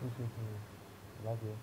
Love you.